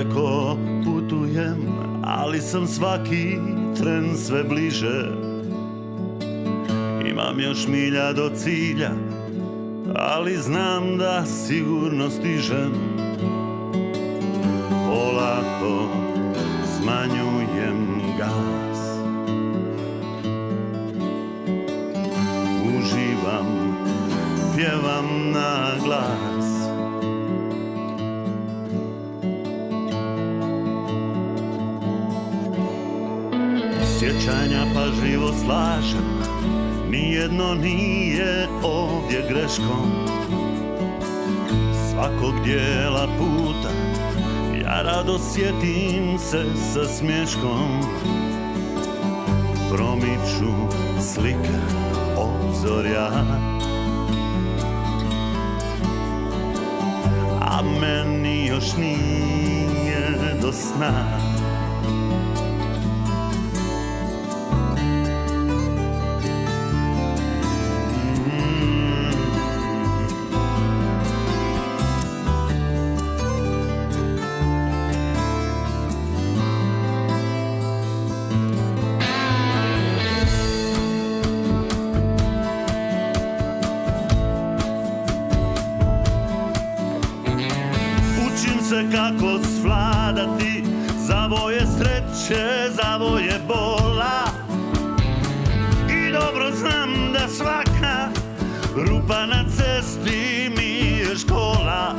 Daleko putujem, ali sam svaki tren sve bliže. Imam još milja do cilja, ali znam da sigurno stižem. Polako smanjujem gas. Uživam, pjevam na glas Sjećanja pažljivo slažem. Nijedno nije ovdje greškom Svakog dijela puta Ja rado sjetim se sa smješkom Promiču slika obzorja. A meni još nije do sna se kako svladati Zavoje sreće, zavoje bola. I dobro znam da svaka rupa na cesti mi je škola